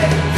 Yeah.